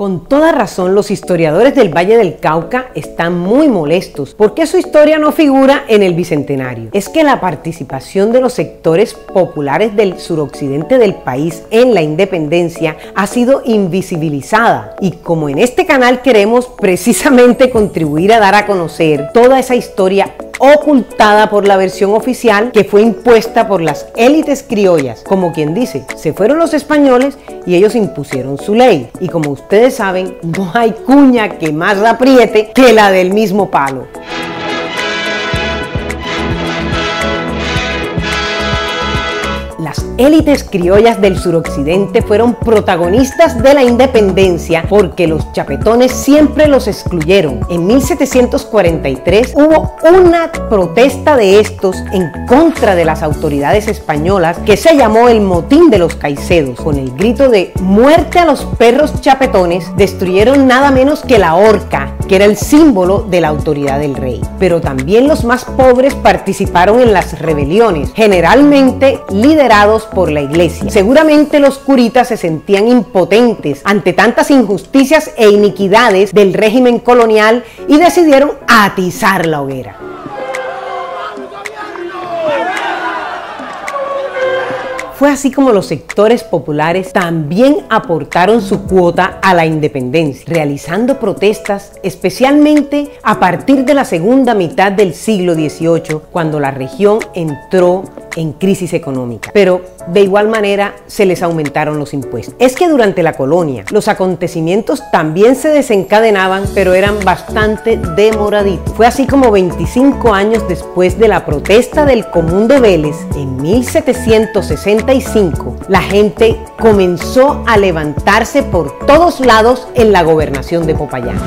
Con toda razón, los historiadores del Valle del Cauca están muy molestos porque su historia no figura en el Bicentenario. Es que la participación de los sectores populares del suroccidente del país en la independencia ha sido invisibilizada y como en este canal queremos precisamente contribuir a dar a conocer toda esa historia ocultada por la versión oficial que fue impuesta por las élites criollas. Como quien dice, se fueron los españoles y ellos impusieron su ley. Y como ustedes saben, no hay cuña que más apriete que la del mismo palo. Élites criollas del suroccidente fueron protagonistas de la independencia porque los chapetones siempre los excluyeron. En 1743 hubo una protesta de estos en contra de las autoridades españolas que se llamó el motín de los caicedos. Con el grito de muerte a los perros chapetones destruyeron nada menos que la horca que era el símbolo de la autoridad del rey. Pero también los más pobres participaron en las rebeliones, generalmente liderados por la iglesia. Seguramente los curitas se sentían impotentes ante tantas injusticias e iniquidades del régimen colonial y decidieron atizar la hoguera. Fue así como los sectores populares también aportaron su cuota a la independencia, realizando protestas especialmente a partir de la segunda mitad del siglo XVIII, cuando la región entró en crisis económica. Pero de igual manera se les aumentaron los impuestos. Es que durante la colonia los acontecimientos también se desencadenaban, pero eran bastante demoraditos. Fue así como 25 años después de la protesta del Común de Vélez, en 1765, la gente comenzó a levantarse por todos lados en la gobernación de Popayán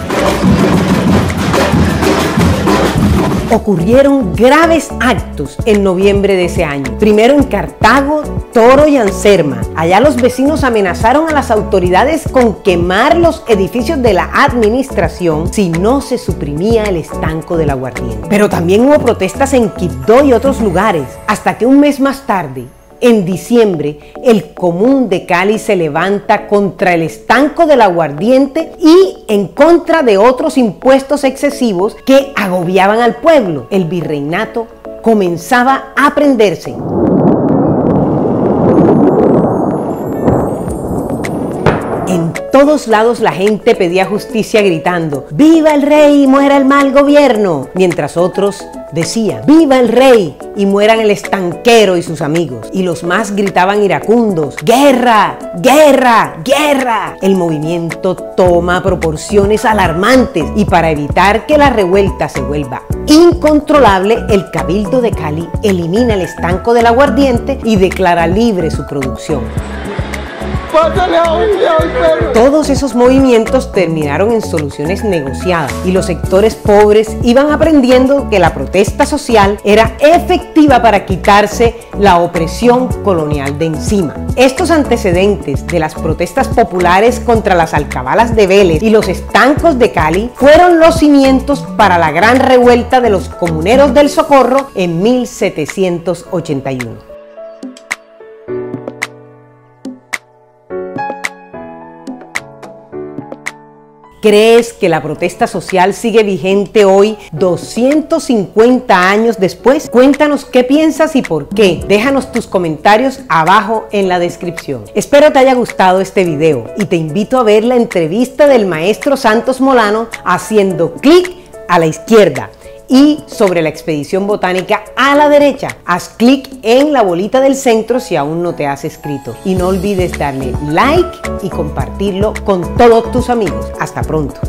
ocurrieron graves actos en noviembre de ese año. Primero en Cartago, Toro y Anserma. Allá los vecinos amenazaron a las autoridades con quemar los edificios de la administración si no se suprimía el estanco del aguardiente. Pero también hubo protestas en Quibdó y otros lugares, hasta que un mes más tarde, en diciembre, el común de Cali se levanta contra el estanco del aguardiente y en contra de otros impuestos excesivos que agobiaban al pueblo. El virreinato comenzaba a prenderse. En todos lados la gente pedía justicia gritando, ¡Viva el rey muera el mal gobierno! Mientras otros decían, ¡Viva el rey y mueran el estanquero y sus amigos! Y los más gritaban iracundos, ¡Guerra! ¡Guerra! ¡Guerra! El movimiento toma proporciones alarmantes y para evitar que la revuelta se vuelva incontrolable, el Cabildo de Cali elimina el estanco del aguardiente y declara libre su producción. Todos esos movimientos terminaron en soluciones negociadas y los sectores pobres iban aprendiendo que la protesta social era efectiva para quitarse la opresión colonial de encima. Estos antecedentes de las protestas populares contra las alcabalas de Vélez y los estancos de Cali fueron los cimientos para la gran revuelta de los comuneros del Socorro en 1781. ¿Crees que la protesta social sigue vigente hoy, 250 años después? Cuéntanos qué piensas y por qué. Déjanos tus comentarios abajo en la descripción. Espero te haya gustado este video y te invito a ver la entrevista del maestro Santos Molano haciendo clic a la izquierda y sobre la expedición botánica a la derecha. Haz clic en la bolita del centro si aún no te has inscrito. Y no olvides darle like y compartirlo con todos tus amigos. Hasta pronto.